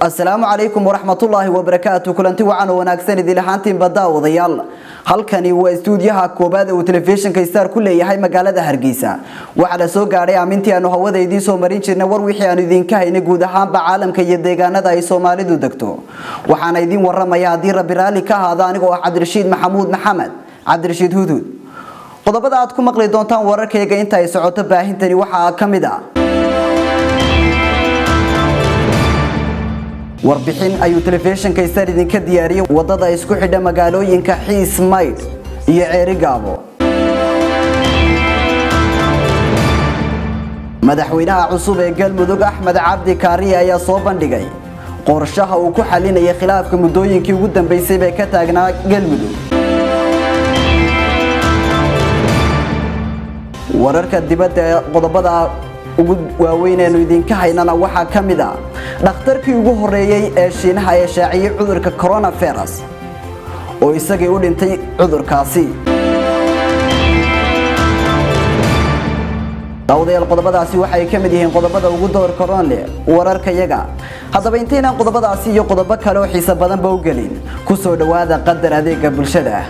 asalaamu calaykum waraxmatullaahi wabarakaatu kulanti wacan oo wanaagsan idil ahaantiinba daawadayaal halkani waa istuudiyaha koobaad uu telefishinka star ku leeyahay magaalada hargeysa. Waxaa la soo gaadhay aamintii aanu hawada idiin soo marin jirnay war wixii aanu idinka haynay guud ahaanba caalamka iyo deegaanada ay soomaalidu degto. Waxaana idiin waramaya haddii rabbi raalli ka ahaado anigoo ah cabdirashiid maxamuud maxamed. Cabdirashiid hudud qodobada aad ku maqli doontaan wararkayga inta ay socoto baahintani waxaa ka mid ah warbixin ayuu telefishinka star idinka diyaariyey waddada isku xidha magaalooyinka xiis maydh iyo ceeri madaxweynaha cusub ee galmudug axmed cabdi kaariye ayaa soo bandhigay. Qorshaha uu ku xalinayay khilaafka muddooyinkii ugu dambeysay ee ka taagnaa galmudug. Wararka dibadda ee qodobada ugu waaweyn eenu idinka haynana waxaa ka mid ah dhakhtarkii ugu horeeyey ee shiinaha ee shaaciyey cudurka coronavirus oo isagii u dhintay cudurkaasi. Daawadayaal qodobadaasi waxay ka mid yihiin qodobada ugu door koron leh wararkayaga haddaba intaynaan qodobadaasi iyo qodobo kale oo xiise badanba u gelin. Ku soo dhowaada qadar adeega bulshada